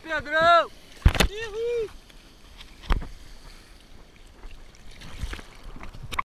Pedrão!